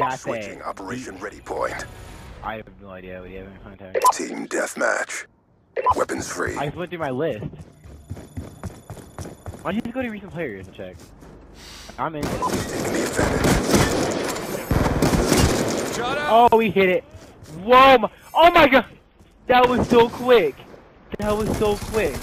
got Switching operation ready point. I have no idea what you have in contact. Team deathmatch. Weapons free. I just went through my list. Why don't you just go to recent players and check? I'm in. Taking the advantage. Shut up! Oh, we hit it. Whoa! My, oh my god! That was so quick. That was so quick.